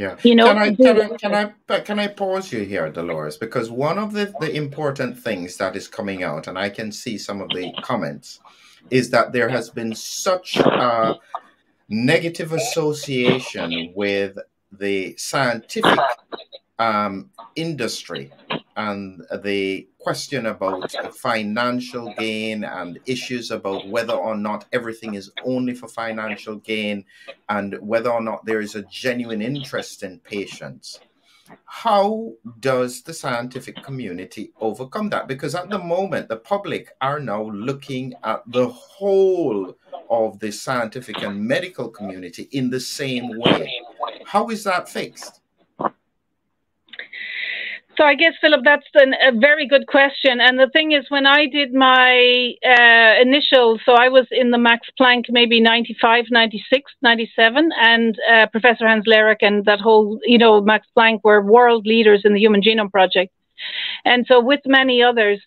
Yeah. You know, can I, can I, can I, but can I pause you here, Dolores? Because one of the, the important things that is coming out, and I can see some of the comments, is that there has been such a negative association with the scientific um, industry and the question about financial gain and issues about whether or not everything is only for financial gain and whether or not there is a genuine interest in patients. How does the scientific community overcome that? Because at the moment, the public are now looking at the whole of the scientific and medical community in the same way. How is that fixed? So I guess, Philip, that's an, a very good question. And the thing is, when I did my uh, initial, so I was in the Max Planck maybe 95, 96, 97, and uh, Professor Hans Lehrach and that whole, you know, Max Planck were world leaders in the Human Genome Project. And so with many others,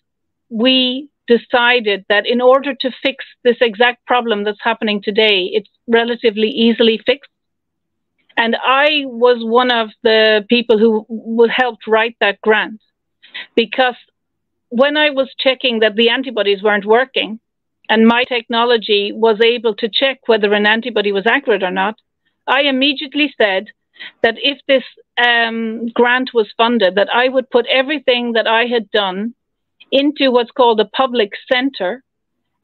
we decided that in order to fix this exact problem that's happening today, it's relatively easily fixed and I was one of the people who helped write that grant. Because when I was checking that the antibodies weren't working and my technology was able to check whether an antibody was accurate or not, I immediately said that if this um, grant was funded, that I would put everything that I had done into what's called a public center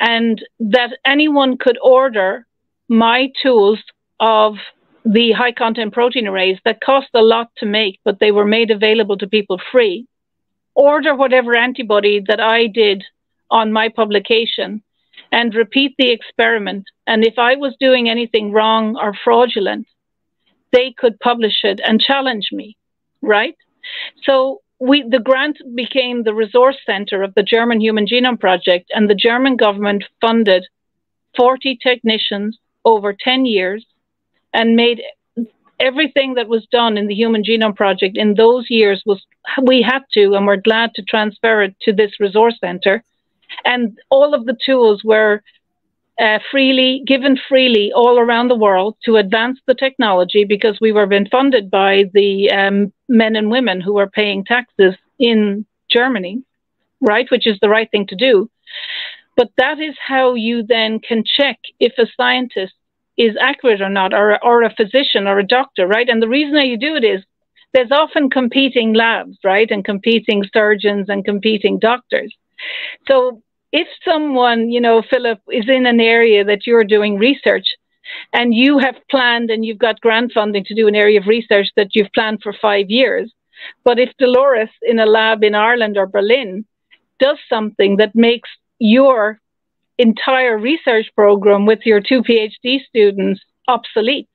and that anyone could order my tools of the high content protein arrays that cost a lot to make, but they were made available to people free. Order whatever antibody that I did on my publication and repeat the experiment. And if I was doing anything wrong or fraudulent, they could publish it and challenge me, right? So we, the grant became the resource center of the German Human Genome Project, and the German government funded 40 technicians over 10 years and made everything that was done in the Human Genome Project in those years was we had to, and we're glad to transfer it to this resource center. And all of the tools were uh, freely given freely all around the world to advance the technology because we were being funded by the um, men and women who were paying taxes in Germany, right? Which is the right thing to do. But that is how you then can check if a scientist is accurate or not, or, or a physician or a doctor, right? And the reason that you do it is there's often competing labs, right? And competing surgeons and competing doctors. So if someone, you know, Philip, is in an area that you're doing research and you have planned and you've got grant funding to do an area of research that you've planned for five years, but if Dolores in a lab in Ireland or Berlin does something that makes your entire research program with your two PhD students obsolete.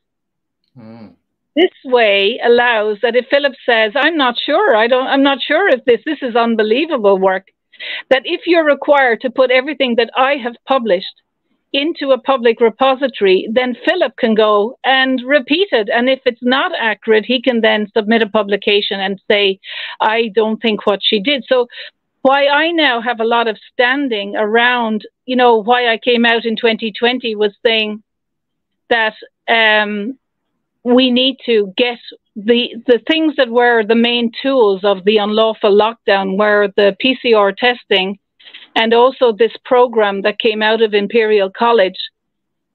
Mm. This way allows that if Philip says, I'm not sure, I don't, I'm not sure if this, this is unbelievable work, that if you're required to put everything that I have published into a public repository, then Philip can go and repeat it. And if it's not accurate, he can then submit a publication and say, I don't think what she did. So why I now have a lot of standing around, you know, why I came out in 2020 was saying that um, we need to get the the things that were the main tools of the unlawful lockdown were the PCR testing and also this program that came out of Imperial College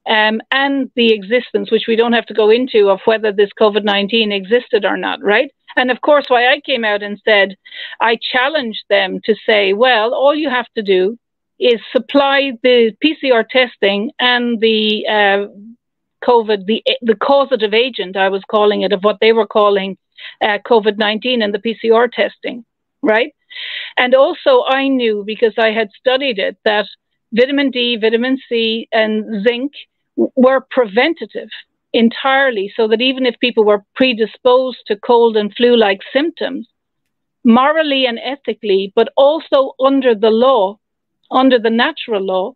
um, and the existence, which we don't have to go into, of whether this COVID 19 existed or not, right? And of course, why I came out and said, I challenged them to say, well, all you have to do is supply the PCR testing and the uh, COVID, the, the causative agent, I was calling it, of what they were calling uh, COVID 19 and the PCR testing, right? And also, I knew because I had studied it that vitamin D, vitamin C, and zinc were preventative entirely so that even if people were predisposed to cold and flu like symptoms, morally and ethically, but also under the law, under the natural law,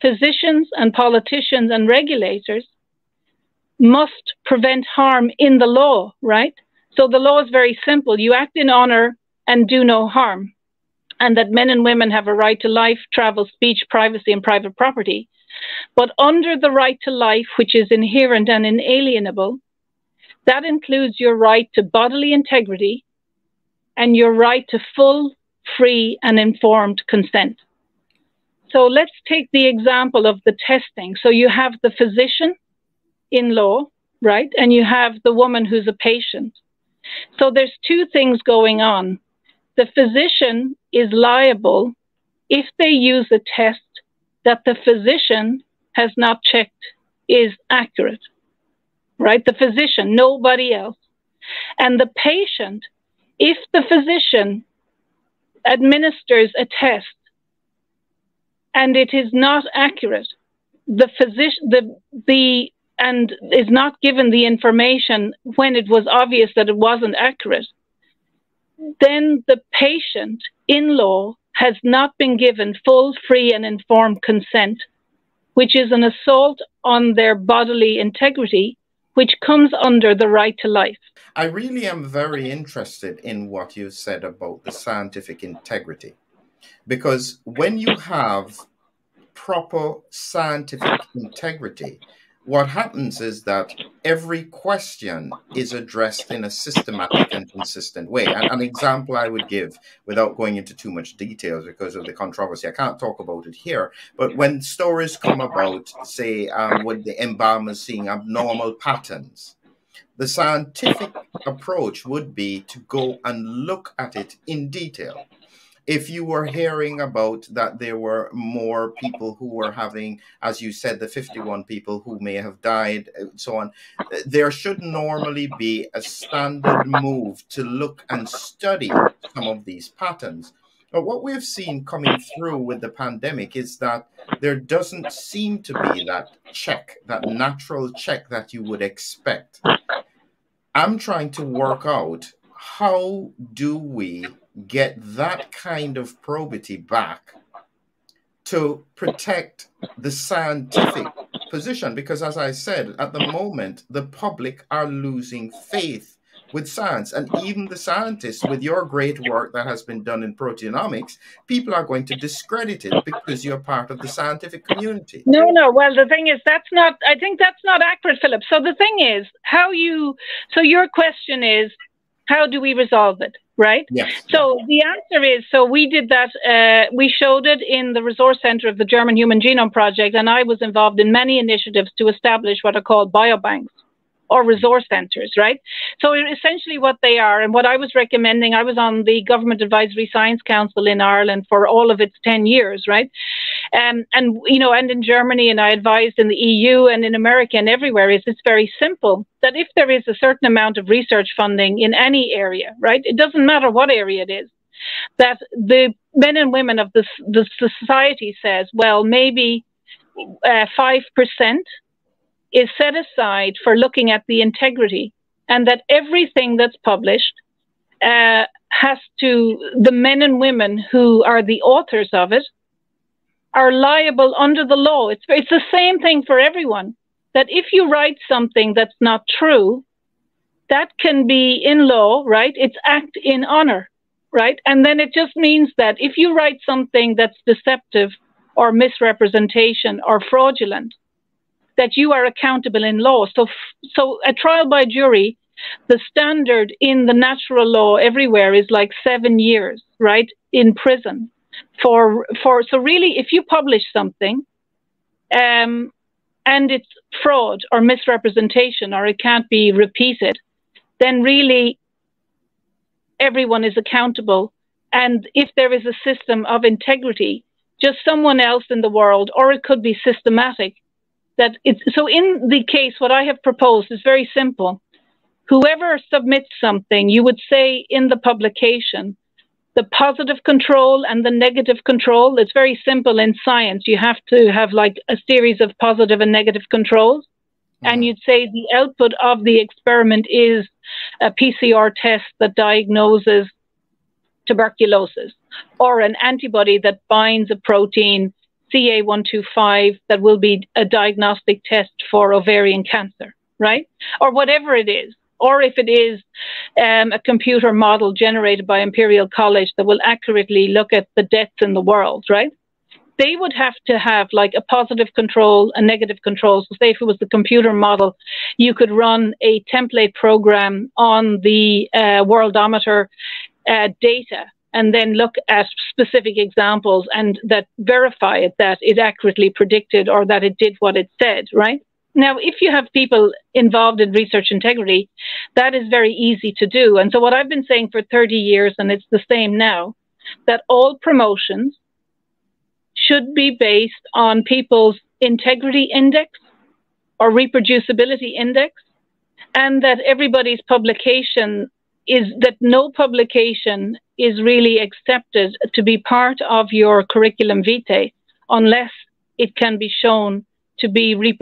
physicians and politicians and regulators must prevent harm in the law, right? So the law is very simple. You act in honor and do no harm. And that men and women have a right to life, travel, speech, privacy, and private property. But under the right to life, which is inherent and inalienable, That includes your right to bodily integrity and your right to full, free, and informed consent. So let's take the example of the testing. So you have the physician in law, right? And you have the woman who's a patient. So there's two things going on. The physician is liable if they use a test that the physician has not checked is accurate, right? The physician, nobody else. And the patient, if the physician administers a test and it is not accurate, the physician, the, the, and is not given the information when it was obvious that it wasn't accurate, then the patient in law has not been given full, free, and informed consent, which is an assault on their bodily integrity, which comes under the right to life. I really am very interested in what you said about the scientific integrity. Because when you have proper scientific integrity, what happens is that every question is addressed in a systematic and consistent way. And an example I would give, without going into too much details because of the controversy, I can't talk about it here. But when stories come about, say, um, with the embalmers seeing abnormal patterns, the scientific approach would be to go and look at it in detail if you were hearing about that there were more people who were having, as you said, the 51 people who may have died, and so on, eh, there should normally be a standard move to look and study some of these patterns. But what we've seen coming through with the pandemic is that there doesn't seem to be that check, that natural check that you would expect. I'm trying to work out how do we get that kind of probity back to protect the scientific position. Because as i said at the moment the public are losing faith with science. And even the scientists with your great work that has been done in proteomics people are going to discredit it because you're part of the scientific community. No no. Well the thing is that's not i think that's not accurate philip. So the thing is how you so your question is how do we resolve it right? Yes. So the answer is so we did that. Uh, we showed it in the resource center of the German Human Genome Project, and I was involved in many initiatives to establish what are called biobanks or resource centers, right? So essentially what they are and what I was recommending, I was on the Government Advisory Science Council in Ireland for all of its 10 years, right? Um, and, you know, and in Germany and I advised in the EU and in America and everywhere is it's very simple that if there is a certain amount of research funding in any area, right? It doesn't matter what area it is, that the men and women of the, the society says, well, maybe uh, 5% is set aside for looking at the integrity and that everything that's published uh, has to, the men and women who are the authors of it are liable under the law. It's, it's the same thing for everyone. That if you write something that's not true, that can be in law, right? It's act in honor, right? And then it just means that if you write something that's deceptive or misrepresentation or fraudulent, that you are accountable in law. So, so a trial by jury, the standard in the natural law everywhere is like seven years, right, in prison. For for so really, if you publish something, um, and it's fraud or misrepresentation, or it can't be repeated, then really everyone is accountable. And if there is a system of integrity, just someone else in the world, or it could be systematic, that it's so in the case what i have proposed is very simple whoever submits something you would say in the publication the positive control and the negative control it's very simple in science you have to have like a series of positive and negative controls mm-hmm. and you'd say the output of the experiment is a pcr test that diagnoses tuberculosis or an antibody that binds a protein CA125 that will be a diagnostic test for ovarian cancer, right? Or whatever it is. Or if it is um, a computer model generated by Imperial College that will accurately look at the deaths in the world, right? they would have to have like a positive control, a negative control. So, say if it was the computer model, you could run a template program on the uh, worldometer uh, data and then look at specific examples and that verify it that it accurately predicted or that it did what it said, right? Now, if you have people involved in research integrity, that is very easy to do. And so, what I've been saying for 30 years, and it's the same now, that all promotions should be based on people's integrity index or reproducibility index, and that everybody's publication is that no publication is really accepted to be part of your curriculum vitae unless it can be shown to be reproducible